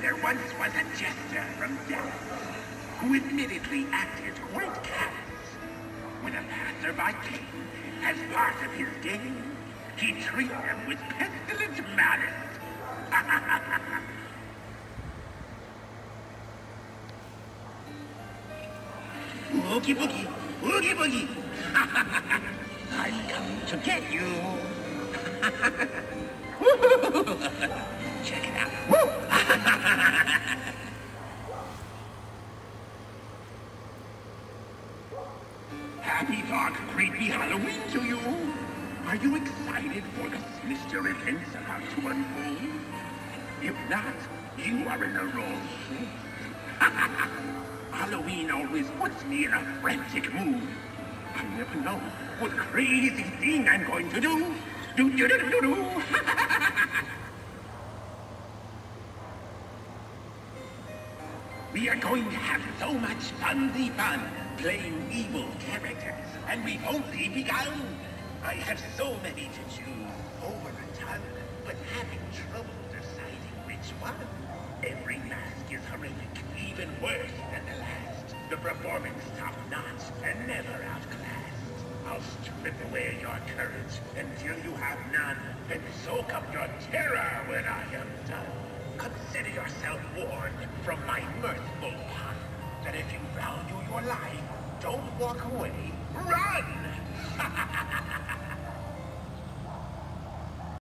There once was a jester from Dallas who admittedly acted quite callous. When a passerby came, as part of his game, he treated them with pestilent malice. Oogie boogie, oogie boogie. I've come to get you. Happy dark, creepy Halloween to you. Are you excited for the sinister events about to unfold? If not, you are in the wrong. Halloween always puts me in a frantic mood. I never know what crazy thing I'm going to do. Do do do do do. We are going to have so much funzy fun playing evil characters, and we've only begun. I have so many to choose, over a ton, but having trouble deciding which one. Every mask is horrific, even worse than the last. The performance top-notch and never outclassed. I'll strip away your courage until you have none, and soak up your terror when I am yourself warned from my mirthful pun that if you value your life, don't walk away, run!